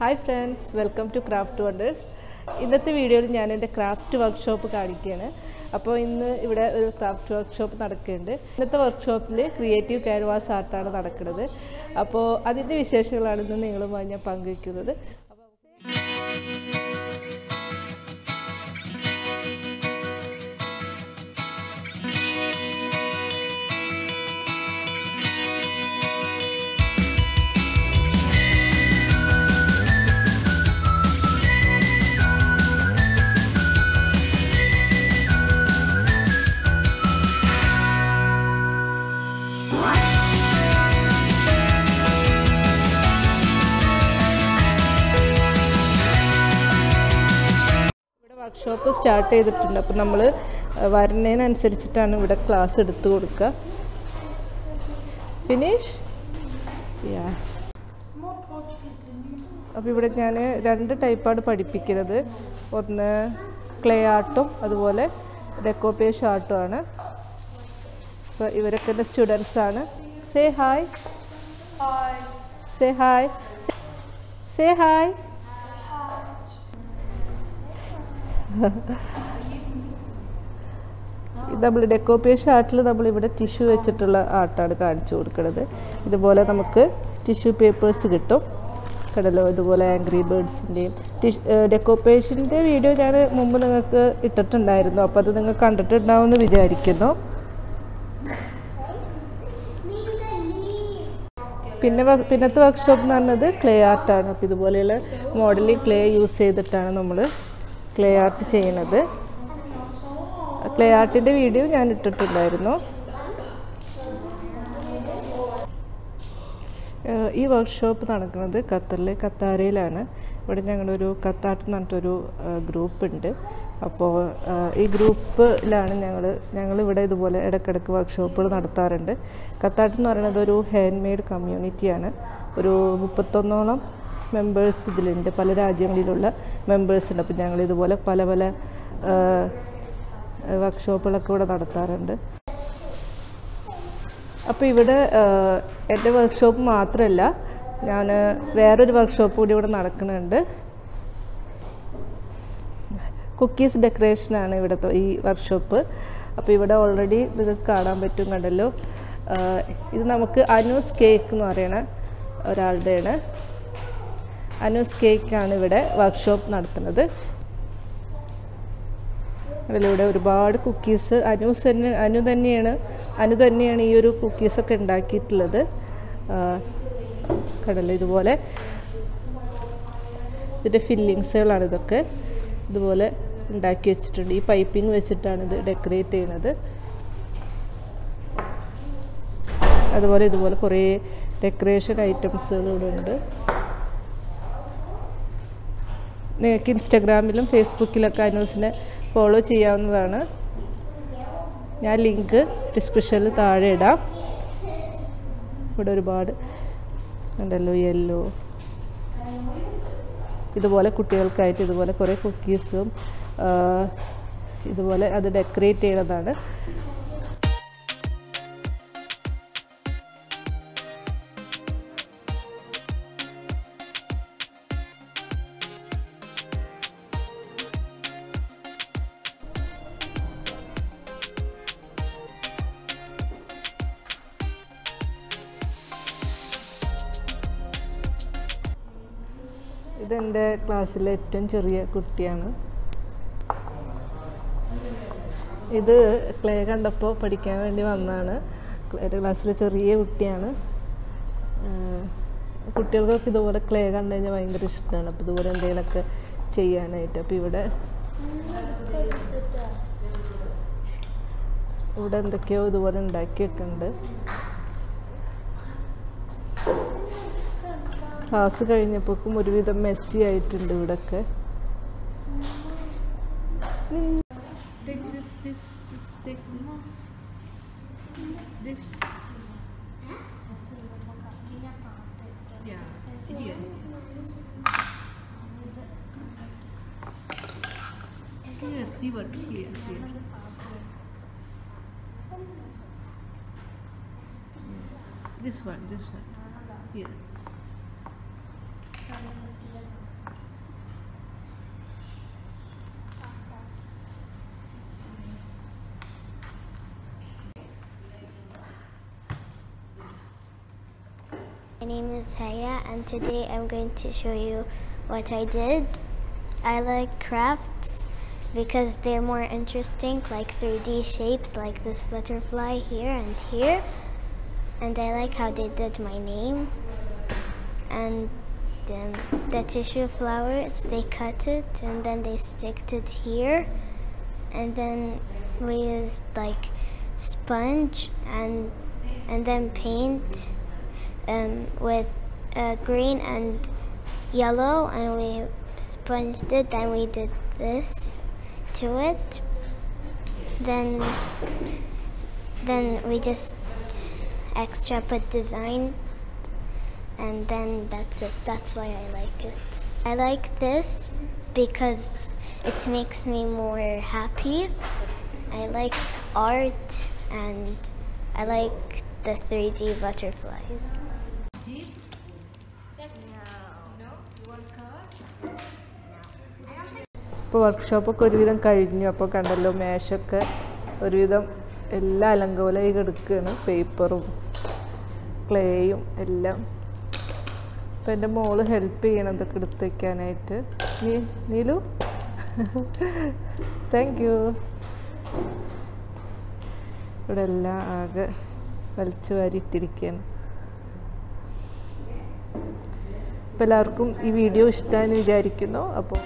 Hi friends welcome to craft wonders ഇന്നത്തെ വീഡിയോയിൽ ഞാൻ എന്റെ ക്രാഫ്റ്റ് വർക്ക്ഷോപ്പ് കാണിക്കുകയാണ്. അപ്പോൾ ഇന്ന് ഇവിടെ ഒരു ക്രാഫ്റ്റ് വർക്ക്ഷോപ്പ് നടക്കുന്നുണ്ട്. ഇന്നത്തെ വർക്ക്ഷോപ്പിൽ ക്രിയേറ്റീവ് ക്യാൻവാസ് ആർട്ടാണ് നടക്കുന്നത്. അപ്പോൾ അതിന്റെ വിശേഷങ്ങളാണ് ഇന്ന് നിങ്ങളുമായി ഞാൻ പങ്കുവയ്ക്കുന്നത്. വർക്ക്ഷോപ്പ് സ്റ്റാർട്ട് ചെയ്തിട്ടുണ്ട്. അപ്പോൾ നമ്മൾ വരുന്നതിനനുസരിച്ചിട്ടാണ് ഇവിടെ ക്ലാസ് എടുത്തു കൊടുക്കുക. ഫിനിഷ് യാ അപ്പോൾ ഇവിടെ ഞാൻ രണ്ട് ടൈപ്പാണ് പഠിപ്പിക്കുന്നത്. ഒന്ന് ക്ലേ ആർട്ടും അതുപോലെ ഡെക്കോപ്പേഷ് ആർട്ടും ആണ്. അപ്പോൾ ഇവരൊക്കെ എന്റെ സ്റ്റുഡൻസ് ആണ്. Say hi say hi say hi നമ്മൾ ഡെക്കോപ്പേഷൻ ആർട്ടിൽ നമ്മൾ ഇവിടെ ടിഷ്യൂ വെച്ചിട്ടുള്ള ആർട്ടാണ് കാണിച്ചു കൊടുക്കുന്നത് ഇതുപോലെ നമുക്ക് ടിഷ്യൂ പേപ്പേഴ്സ് കിട്ടും. കടലോ ഇതുപോലെ ആംഗ്രി ബേർഡ്സിന്റെയും ടിഷ് ഡെക്കോപ്പേഷന്റെ വീഡിയോ ഞാൻ മുമ്പ് നിങ്ങൾക്ക് ഇട്ടിട്ടുണ്ടായിരുന്നു. അപ്പോൾ അത് നിങ്ങൾ കണ്ടിട്ടുണ്ടാവുമെന്ന് വിചാരിക്കുന്നു. പിന്നെ പിന്നത്തെ വർക്ക്ഷോപ്പ് എന്ന് പറഞ്ഞത് ക്ലേ ആർട്ടാണ് അപ്പോൾ ഇതുപോലെയുള്ള മോഡലിൽ ക്ലേ യൂസ് ചെയ്തിട്ടാണ് നമ്മൾ ക്ലേ ആർട്ട് ചെയ്യണത്. ക്ലേ ആർട്ടിന്റെ വീഡിയോ ഞാൻ ഇട്ടിട്ടുണ്ടായിരുന്നു. ഈ വർക്ക്ഷോപ്പ് നടക്കുന്നത് ഖത്തറിലെ കത്താരയിലാണ് ഇവിടെ ഞങ്ങളൊരു കത്താട്ട് എന്ന് പറഞ്ഞിട്ടൊരു ഗ്രൂപ്പ് ഉണ്ട് അപ്പോൾ ഈ ഗ്രൂപ്പിലാണ് ഞങ്ങൾ ഞങ്ങളിവിടെ ഇതുപോലെ ഇടയ്ക്കിടയ്ക്ക് വർക്ക്ഷോപ്പുകൾ നടത്താറുണ്ട്. കത്താട്ട് എന്ന് പറയുന്നത് ഒരു ഹാൻഡ് മെയ്ഡ് കമ്മ്യൂണിറ്റിയാണ് ഒരു മുപ്പത്തൊന്നോളം മെമ്പേഴ്സ് ഇതിലുണ്ട്. പല രാജ്യങ്ങളിലുള്ള മെമ്പേഴ്സ് ഉണ്ട്. അപ്പോൾ ഞങ്ങൾ ഇതുപോലെ പല പല വർക്ക്ഷോപ്പുകളൊക്കെ ഇവിടെ നടത്താറുണ്ട്. അപ്പോൾ ഇവിടെ എന്റെ വർക്ക്ഷോപ്പ് മാത്രമല്ല ഞാൻ വേറൊരു വർക്ക്ഷോപ്പ് കൂടി ഇവിടെ നടക്കുന്നുണ്ട്. കുക്കീസ് ഡെക്കറേഷനാണ് ഇവിടുത്തെ ഈ വർക്ക്ഷോപ്പ് അപ്പോൾ ഇവിടെ ഓൾറെഡി നിങ്ങൾക്ക് കാണാൻ പറ്റും കണ്ടല്ലോ. ഇത് നമുക്ക് അനൂസ് കേക്ക് എന്ന് പറയണ ഒരാളുടെയാണ്. അനൂസ് കേക്കാണ് ഇവിടെ വർക്ക്ഷോപ്പ് നടത്തുന്നത്. അതിലൂടെ ഒരുപാട് കുക്കീസ് അനൂസ് തന്നെ അനു തന്നെയാണ് അനു തന്നെയാണ് ഈ ഒരു കുക്കീസൊക്കെ ഉണ്ടാക്കിയിട്ടുള്ളത്. കടല ഇതുപോലെ. ഇതിന്റെ ഫില്ലിങ്സുകളാണ് ഇതൊക്കെ. ഇതുപോലെ ഉണ്ടാക്കി വെച്ചിട്ടുണ്ട്. ഈ പൈപ്പിംഗ് വെച്ചിട്ടാണ് ഇത് ഡെക്കറേറ്റ് ചെയ്യുന്നത് അതുപോലെ ഇതുപോലെ കുറേ ഡെക്കറേഷൻ ഐറ്റംസുകളുണ്ട് നിങ്ങൾക്ക് ഇൻസ്റ്റഗ്രാമിലും ഫേസ്ബുക്കിലൊക്കെ അനൂസിനെ ഫോളോ ചെയ്യാവുന്നതാണ്. ഞാൻ ലിങ്ക് ഡിസ്ക്രിപ്ഷനിൽ താഴെ ഇടാം. ഇവിടെ ഒരുപാട് ഉണ്ടല്ലോ യെല്ലോ ഇതുപോലെ കുട്ടികൾക്കായിട്ട് ഇതുപോലെ കുറേ കുക്കീസും ഇതുപോലെ അത് ഡെക്കറേറ്റ് ചെയ്യണതാണ്. ഇതെന്റെ ക്ലാസ്സിലെ ഏറ്റവും ചെറിയ കുട്ടിയാണ്. ഇത് ക്ലേ കണ്ടപ്പോൾ പഠിക്കാൻ വേണ്ടി വന്നതാണ്. ക്ലേയുടെ ക്ലാസ്സിലെ ചെറിയ കുട്ടിയാണ്. കുട്ടികൾക്കൊക്കെ ഇതുപോലെ ക്ലേ കണ്ടു കഴിഞ്ഞാൽ ഭയങ്കര ഇഷ്ടമാണ്. അപ്പോൾ ഇതുപോലെ എന്തെങ്കിലുമൊക്കെ ചെയ്യാനായിട്ട്. അപ്പോൾ ഇവിടെ ഇവിടെ എന്തൊക്കെയോ ഇതുപോലെ ഉണ്ടാക്കിയൊക്കെ വെക്കുന്നുണ്ട് ക്ലാസ് കഴിഞ്ഞപ്പോക്കും ഒരുവിധം മെസ്സി ആയിട്ടുണ്ട് ഇവിടൊക്കെ This one, this one. Here. Yeah. My name is Haya and today I'm going to show you what I did. I like crafts because they're more interesting like 3D shapes like this butterfly here and here and I like how they did my name and um, the tissue flowers, they cut it and then they sticked it here. And then we used like sponge and and then paint um, with uh, green and yellow and we sponged it then we did this to it then then we just extra put design and then that's it that's why i like it i like this because it makes me more happy i like art and i like the 3d butterflies ഇപ്പോൾ വർക്ക്ഷോപ്പൊക്കെ ഒരുവിധം കഴിഞ്ഞു അപ്പോൾ കണ്ടല്ലോ മേശൊക്കെ ഒരുവിധം എല്ലാ അലങ്കോലായി കിടക്കുകയാണ് പേപ്പറും ക്ലേയും എല്ലാം അപ്പോൾ എന്റെ മോൾ ഹെൽപ്പ് ചെയ്യണം ഇതൊക്കെ എടുത്ത് വയ്ക്കാനായിട്ട് നീ നീലു? താങ്ക് യു ഇവിടെ എല്ലാം ആകെ വലിച്ചു വാരിയിട്ടിരിക്കുകയാണ് അപ്പോൾ എല്ലാവർക്കും ഈ വീഡിയോ ഇഷ്ടമെന്ന് വിചാരിക്കുന്നു. അപ്പോൾ